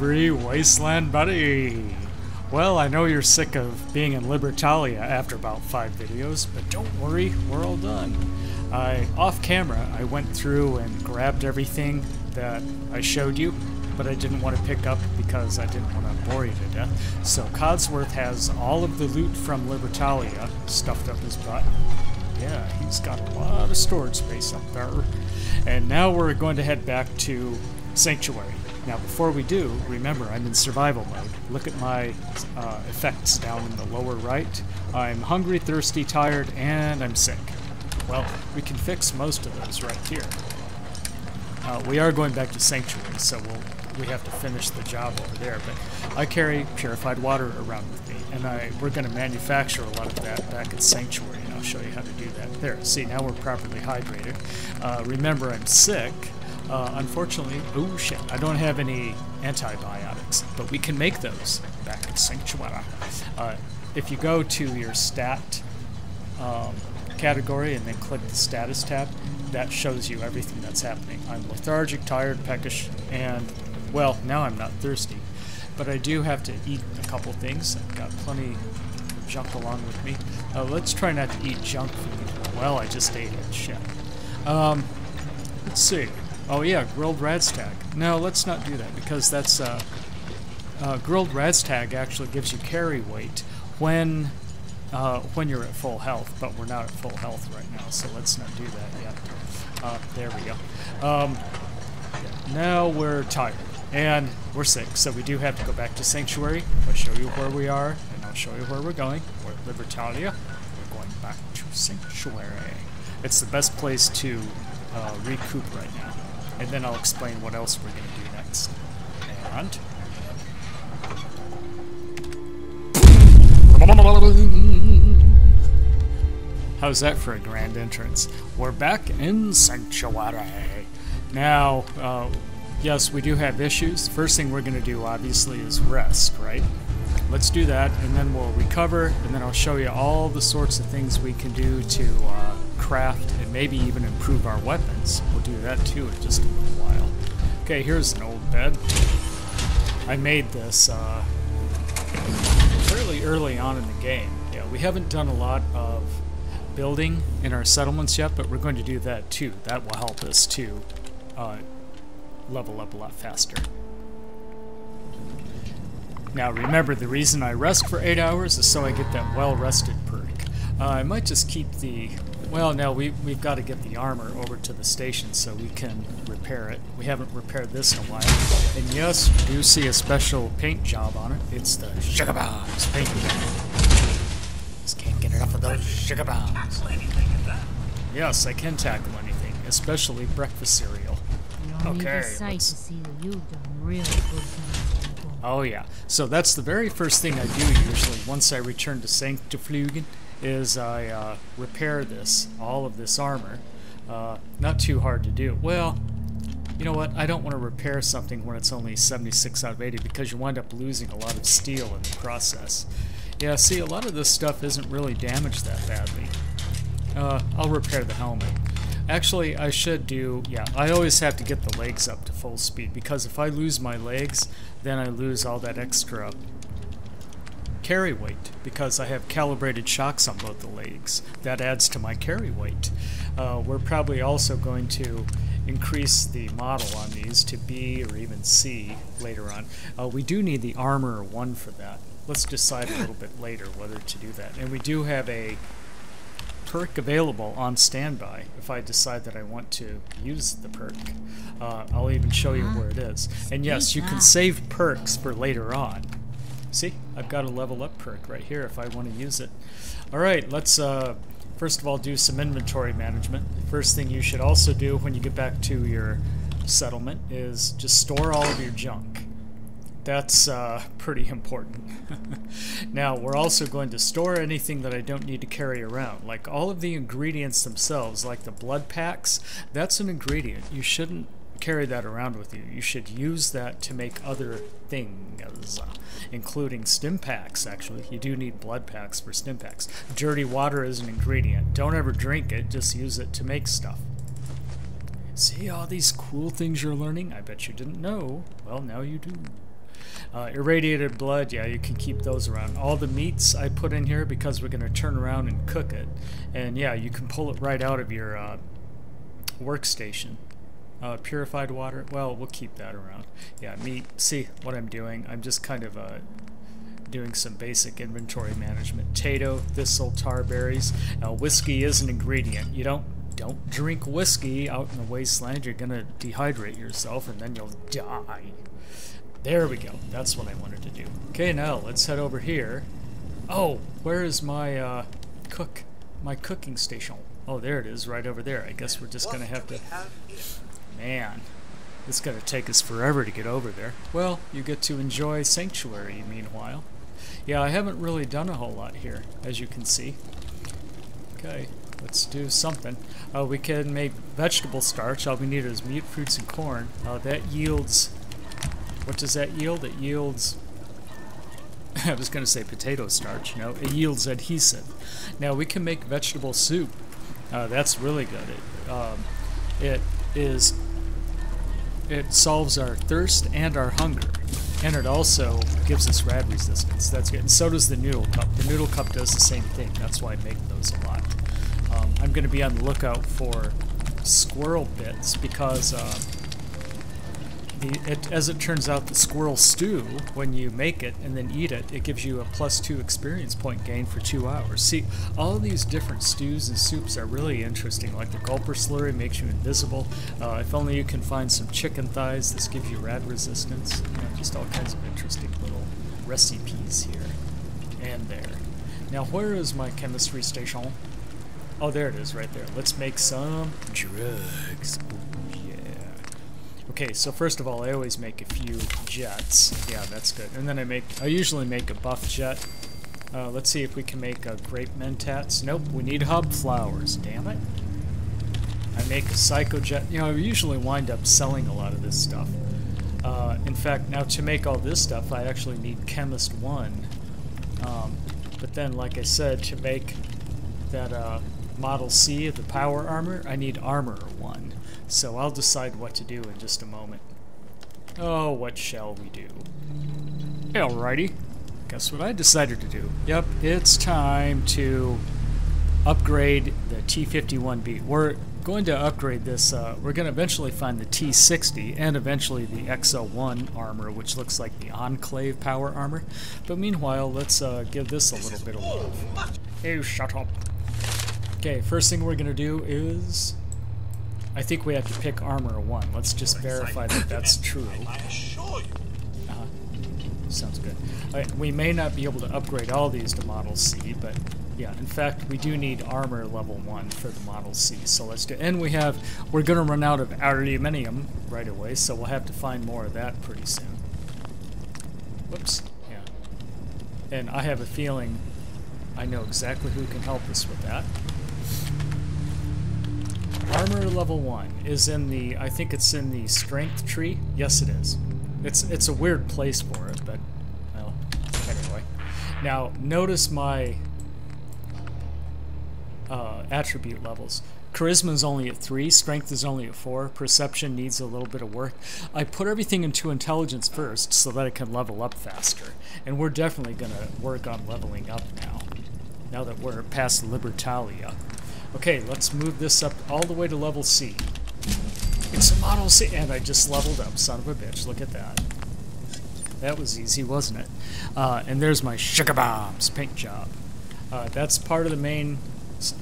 every Wasteland buddy! Well, I know you're sick of being in Libertalia after about five videos, but don't worry, we're all done. I, off camera, I went through and grabbed everything that I showed you, but I didn't want to pick up because I didn't want to bore you to death. So Codsworth has all of the loot from Libertalia stuffed up his butt. Yeah, he's got a lot of storage space up there. And now we're going to head back to Sanctuary. Now, before we do, remember I'm in survival mode. Look at my uh, effects down in the lower right. I'm hungry, thirsty, tired, and I'm sick. Well, we can fix most of those right here. Uh, we are going back to Sanctuary, so we'll, we have to finish the job over there. But I carry purified water around with me, and I we're going to manufacture a lot of that back at Sanctuary, and I'll show you how to do that. There, see, now we're properly hydrated. Uh, remember, I'm sick. Uh, unfortunately, oh shit, I don't have any antibiotics, but we can make those back at Sanctuary. Uh, if you go to your stat um, category and then click the status tab, that shows you everything that's happening. I'm lethargic, tired, peckish, and, well, now I'm not thirsty. But I do have to eat a couple things. I've got plenty of junk along with me. Uh, let's try not to eat junk food. Well, I just ate it. Shit. Um, let's see. Oh yeah, grilled Radstag. No, let's not do that because that's uh, uh, grilled Radstag actually gives you carry weight when uh, when you're at full health, but we're not at full health right now, so let's not do that yet. Uh, there we go. Um, now we're tired and we're sick, so we do have to go back to Sanctuary. I'll show you where we are, and I'll show you where we're going. We're at Libertalia. We're going back to Sanctuary. It's the best place to uh, recoup right now and then I'll explain what else we're going to do next. And... How's that for a grand entrance? We're back in Sanctuary. Now, uh, yes, we do have issues. First thing we're going to do, obviously, is rest, right? Let's do that, and then we'll recover, and then I'll show you all the sorts of things we can do to uh, craft and maybe even improve our weapons. We'll do that too in just a little while. Okay, here's an old bed. I made this uh, fairly early on in the game. Yeah, we haven't done a lot of building in our settlements yet, but we're going to do that too. That will help us to uh, level up a lot faster. Now remember, the reason I rest for 8 hours is so I get that well-rested perk. Uh, I might just keep the well, no, we, we've got to get the armor over to the station so we can repair it. We haven't repaired this in a while. And yes, you do see a special paint job on it. It's the Sugar Bombs paint job. Just can't get enough of those Sugar Bombs. Yes, I can tackle anything, especially breakfast cereal. Okay, Oh yeah, so that's the very first thing I do usually once I return to Sanctiflugen is I uh, repair this, all of this armor. Uh, not too hard to do. Well, you know what? I don't want to repair something when it's only 76 out of 80 because you wind up losing a lot of steel in the process. Yeah, see, a lot of this stuff isn't really damaged that badly. Uh, I'll repair the helmet. Actually, I should do, yeah, I always have to get the legs up to full speed because if I lose my legs, then I lose all that extra carry weight because I have calibrated shocks on both the legs. That adds to my carry weight. Uh, we're probably also going to increase the model on these to B or even C later on. Uh, we do need the armor 1 for that. Let's decide a little bit later whether to do that. And we do have a perk available on standby if I decide that I want to use the perk. Uh, I'll even show you where it is. And yes, you can save perks for later on. See, I've got a level up perk right here if I want to use it. Alright, let's uh, first of all do some inventory management. First thing you should also do when you get back to your settlement is just store all of your junk. That's uh, pretty important. now, we're also going to store anything that I don't need to carry around. Like all of the ingredients themselves, like the blood packs, that's an ingredient. You shouldn't carry that around with you. You should use that to make other things, including stim packs, actually. You do need blood packs for stim packs. Dirty water is an ingredient. Don't ever drink it, just use it to make stuff. See all these cool things you're learning? I bet you didn't know. Well, now you do. Uh, irradiated blood, yeah, you can keep those around. All the meats I put in here because we're going to turn around and cook it. And yeah, you can pull it right out of your uh, workstation. Uh, purified water, well, we'll keep that around. Yeah, meat, see what I'm doing? I'm just kind of uh, doing some basic inventory management. Tato, thistle, tar berries. Now, whiskey is an ingredient. You don't don't drink whiskey out in the wasteland. You're gonna dehydrate yourself and then you'll die. There we go. That's what I wanted to do. Okay, now let's head over here. Oh, where is my uh, cook? My cooking station. Oh, there it is, right over there. I guess we're just gonna have to. Man, it's gonna take us forever to get over there. Well, you get to enjoy Sanctuary meanwhile. Yeah, I haven't really done a whole lot here, as you can see. Okay, let's do something. Uh, we can make vegetable starch. All we need is meat, fruits, and corn. Uh, that yields... What does that yield? It yields... I was going to say potato starch. No, it yields adhesive. Now, we can make vegetable soup. Uh, that's really good. It, um, it is... It solves our thirst and our hunger. And it also gives us rad resistance. That's good. And so does the noodle cup. The noodle cup does the same thing. That's why I make those a lot. Um, I'm going to be on the lookout for squirrel bits because uh, it, as it turns out, the squirrel stew, when you make it and then eat it, it gives you a plus two experience point gain for two hours. See, all these different stews and soups are really interesting. Like the gulper slurry makes you invisible. Uh, if only you can find some chicken thighs, this gives you rad resistance. You know, just all kinds of interesting little recipes here and there. Now, where is my chemistry station? Oh, there it is, right there. Let's make some drugs. Okay, so first of all, I always make a few jets. Yeah, that's good. And then I make, I usually make a buff jet. Uh, let's see if we can make a grape mentats. Nope, we need hub flowers, damn it. I make a psychojet. You know, I usually wind up selling a lot of this stuff. Uh, in fact, now to make all this stuff, I actually need Chemist 1. Um, but then, like I said, to make that uh, Model C of the power armor, I need Armor 1. So I'll decide what to do in just a moment. Oh, what shall we do? Alrighty. Guess what I decided to do? Yep, it's time to upgrade the T-51B. We're going to upgrade this. Uh, we're going to eventually find the T-60 and eventually the X-01 armor, which looks like the Enclave power armor. But meanwhile, let's uh, give this a little bit of love. Hey, shut up. Okay, first thing we're going to do is I think we have to pick armor one. Let's just verify that that's true. Uh, sounds good. Right, we may not be able to upgrade all these to Model C, but yeah, in fact, we do need armor level one for the Model C. So let's do. And we have, we're going to run out of aluminium right away, so we'll have to find more of that pretty soon. Whoops. Yeah. And I have a feeling I know exactly who can help us with that. Armor level 1 is in the, I think it's in the strength tree. Yes, it is. It's, it's a weird place for it, but, well, anyway. Now, notice my uh, attribute levels. Charisma is only at 3, Strength is only at 4, Perception needs a little bit of work. I put everything into Intelligence first so that it can level up faster. And we're definitely going to work on leveling up now, now that we're past Libertalia. Okay, let's move this up all the way to level C. It's a Model C, and I just leveled up, son of a bitch, look at that. That was easy, wasn't it? Uh, and there's my Sugar Bombs paint job. Uh, that's part of the main,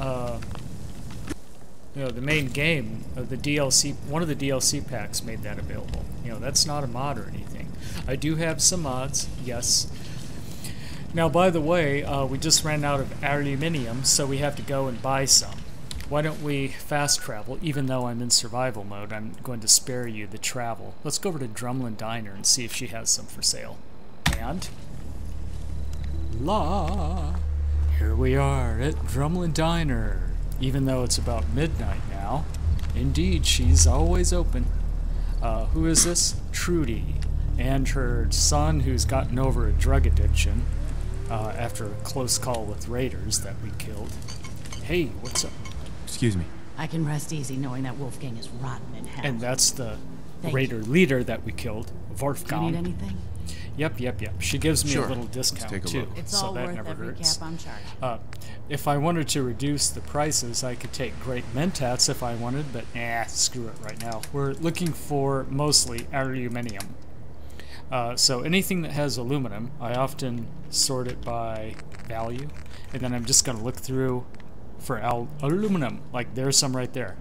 uh, you know, the main game of the DLC. One of the DLC packs made that available. You know, that's not a mod or anything. I do have some mods, yes. Now, by the way, uh, we just ran out of aluminium, so we have to go and buy some. Why don't we fast travel? Even though I'm in survival mode, I'm going to spare you the travel. Let's go over to Drumlin Diner and see if she has some for sale. And... La! Here we are at Drumlin Diner. Even though it's about midnight now. Indeed, she's always open. Uh, who is this? Trudy. And her son who's gotten over a drug addiction uh, after a close call with raiders that we killed. Hey, what's up? Excuse me. I can rest easy knowing that Wolfgang is rotten in hell. And that's the Thank raider you. leader that we killed, Wolfgang. Do you need anything? Yep, yep, yep. She gives me Sure. a little Let's discount take a too, look. It's so all that worth never every hurts. cap I'm charged. Uh, if I wanted to reduce the prices, I could take Grape Mentats if I wanted, but eh, screw it right now. We're looking for mostly aluminium. Uh, so anything that has aluminum, I often sort it by value, and then I'm just going to look through for al- aluminum. Like there's some right there.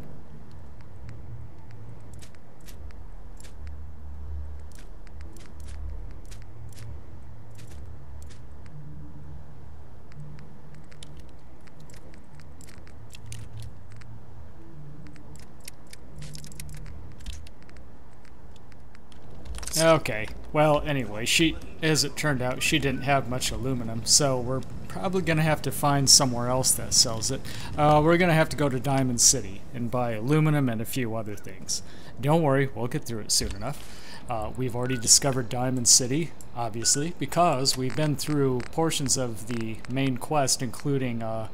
Okay. Well, anyway, she, as it turned out, she didn't have much aluminum, so we're probably going to have to find somewhere else that sells it. Uh, we're going to have to go to Diamond City and buy aluminum and a few other things. Don't worry, we'll get through it soon enough. Uh, we've already discovered Diamond City, obviously, because we've been through portions of the main quest, including uh,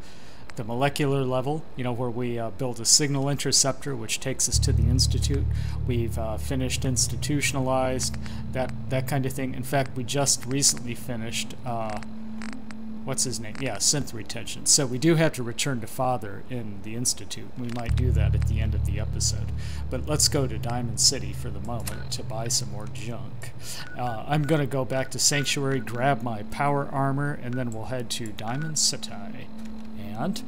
the molecular level, you know, where we uh, build a signal interceptor which takes us to the institute. We've uh, finished institutionalized, that that kind of thing. In fact, we just recently finished. Uh, what's his name? Yeah, synth retention. So we do have to return to Father in the institute. We might do that at the end of the episode. But let's go to Diamond City for the moment to buy some more junk. Uh, I'm gonna go back to Sanctuary, grab my power armor, and then we'll head to Diamond City. And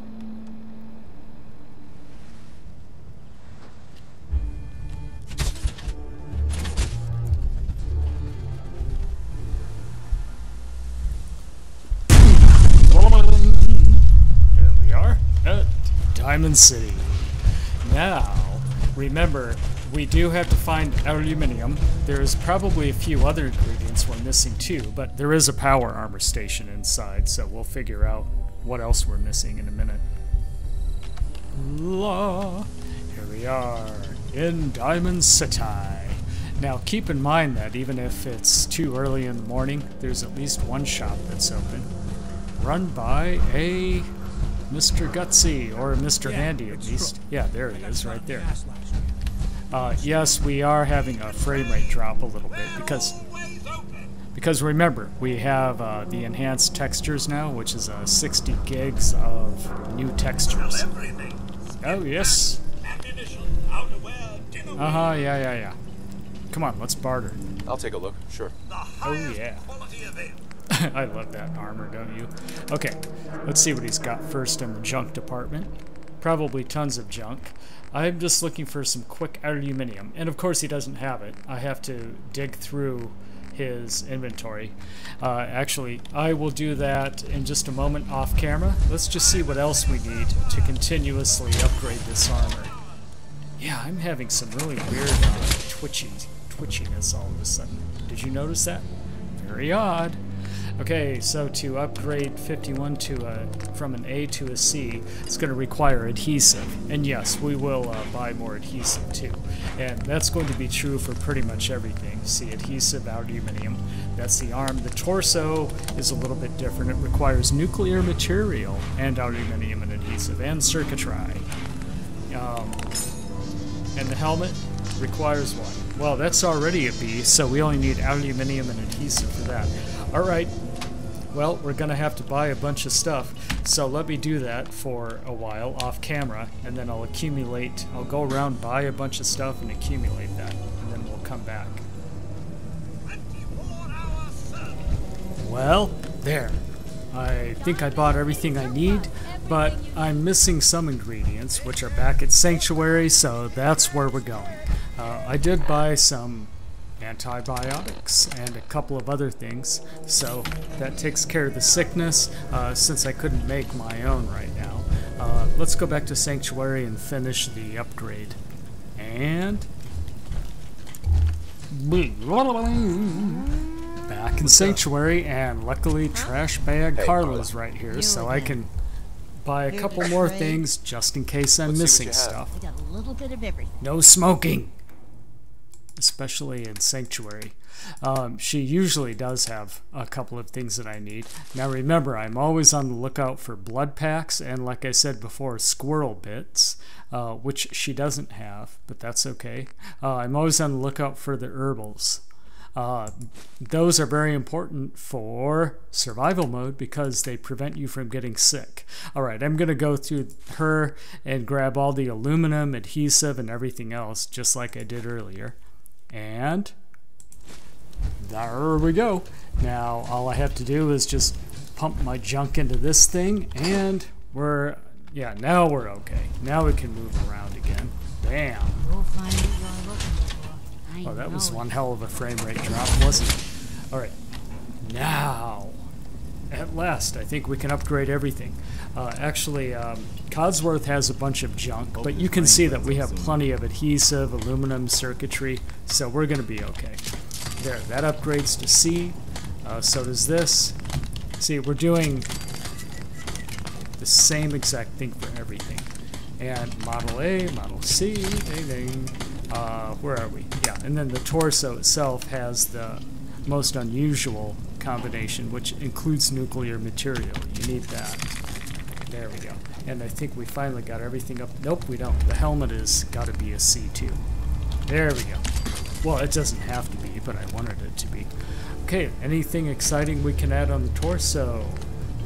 Here we are at Diamond City. Now, remember, we do have to find aluminium. There's probably a few other ingredients we're missing too, but there is a power armor station inside, so we'll figure out what else we're missing in a minute. La, here we are in Diamond City. Now, keep in mind that even if it's too early in the morning, there's at least one shop that's open. Run by a Mr. Gutsy, or Mr. Handy at least. Yeah, there it is, right there. Uh, yes, we are having a frame rate drop a little bit because because remember we have uh, the enhanced textures now, which is uh, 60 gigs of new textures. Oh yes. Uh huh. Yeah, yeah, yeah. Come on, let's barter. I'll take a look. Sure. Oh yeah. I love that armor, don't you? Okay, let's see what he's got first in the junk department. Probably tons of junk. I'm just looking for some quick aluminium. And of course he doesn't have it. I have to dig through his inventory. Uh, actually, I will do that in just a moment off camera. Let's just see what else we need to continuously upgrade this armor. Yeah, I'm having some really weird uh, twitchy, twitchiness all of a sudden. Did you notice that? Very odd. Okay, so to upgrade 51 to a, from an A to a C, it's going to require adhesive. And yes, we will uh, buy more adhesive too. And that's going to be true for pretty much everything. See, adhesive, aluminium, that's the arm. The torso is a little bit different. It requires nuclear material and aluminium and adhesive and circuitry. Um, and the helmet requires one. Well, that's already a B, so we only need aluminium and adhesive for that. Alright, well, we're going to have to buy a bunch of stuff, so let me do that for a while off camera, and then I'll accumulate, I'll go around, buy a bunch of stuff, and accumulate that, and then we'll come back. Well, there. I think I bought everything I need, but I'm missing some ingredients, which are back at Sanctuary, so that's where we're going. Uh, I did buy some antibiotics and a couple of other things, so that takes care of the sickness uh, since I couldn't make my own right now. Uh, let's go back to Sanctuary and finish the upgrade. And. Back in Sanctuary, and luckily Trashcan Hey, Carla's right here, so I can buy a couple more things just in case I'm Let's see what missing stuff. I got a little bit of everything. No smoking, especially in Sanctuary. Um, she usually does have a couple of things that I need. Now remember, I'm always on the lookout for blood packs and, like I said before, squirrel bits, uh, which she doesn't have, but that's okay. Uh, I'm always on the lookout for the herbals. Uh, those are very important for survival mode because they prevent you from getting sick. All right, I'm going to go through her and grab all the aluminum, adhesive, and everything else, just like I did earlier. And there we go. Now, all I have to do is just pump my junk into this thing, and we're, yeah, now we're okay. Now we can move around again. Bam. We'll find what you're looking for. I Oh, that was one hell of a frame rate drop, wasn't it? All right, now, at last, I think we can upgrade everything. Uh, actually, um, Codsworth has a bunch of junk, but you can see that we have plenty of adhesive, aluminum circuitry, so we're going to be okay. There, that upgrades to C. Uh, so does this. See, we're doing the same exact thing for everything. And Model A, Model C, ding ding. Uh, where are we? Yeah, and then the torso itself has the most unusual combination, which includes nuclear material. You need that. There we go. And I think we finally got everything up. Nope, we don't. The helmet has got to be a C2. There we go. Well, it doesn't have to be, but I wanted it to be. Okay, anything exciting we can add on the torso?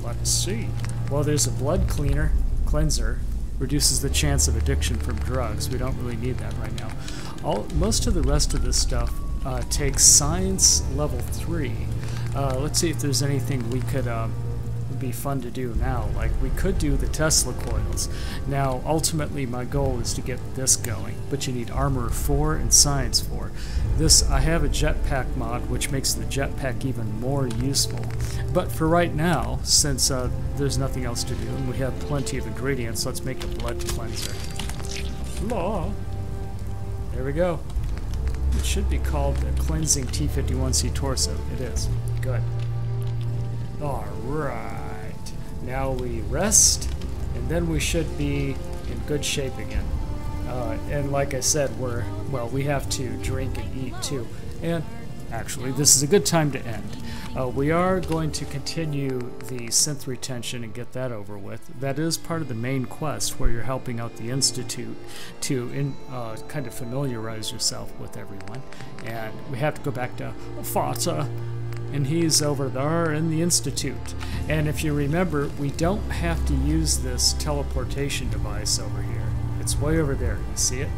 Let's see. Well, there's a blood cleaner, cleanser, reduces the chance of addiction from drugs. We don't really need that right now. All most of the rest of this stuff uh, takes science level three. Uh, let's see if there's anything we could um, be fun to do now. Like we could do the Tesla coils. Now, ultimately, my goal is to get this going, but you need armor four and science four. This I have a jetpack mod, which makes the jetpack even more useful. But for right now, since uh, there's nothing else to do and we have plenty of ingredients, let's make a blood cleanser. Law. There we go. It should be called the Cleansing T51C Torso. It is. Good. Alright. Now we rest, and then we should be in good shape again. Uh, and like I said, we're, well, we have to drink and eat too. And actually, this is a good time to end. Uh, we are going to continue the synth retention and get that over with. That is part of the main quest where you're helping out the Institute to in, uh, kind of familiarize yourself with everyone. And we have to go back to Father and he's over there in the Institute. And if you remember, we don't have to use this teleportation device over here. It's way over there. You see it?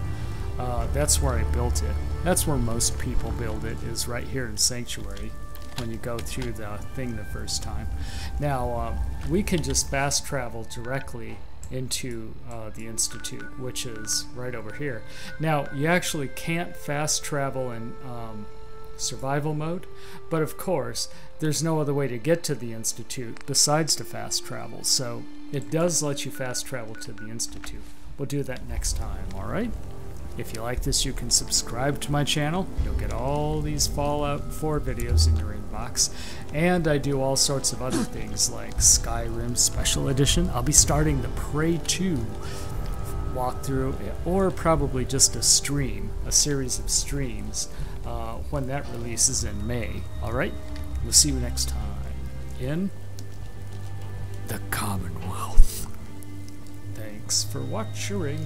Uh, that's where I built it. That's where most people build it, is right here in Sanctuary when you go through the thing the first time. Now, uh, we can just fast travel directly into uh, the Institute, which is right over here. Now, you actually can't fast travel and um, survival mode, but of course, there's no other way to get to the Institute besides to fast travel, so it does let you fast travel to the Institute. We'll do that next time, alright? If you like this, you can subscribe to my channel. You'll get all these Fallout 4 videos in your inbox. And I do all sorts of other things like Skyrim Special Edition. I'll be starting the Prey 2 walkthrough, or probably just a stream, a series of streams, uh, when that releases in May. Alright? We'll see you next time in the Commonwealth. Thanks for watching.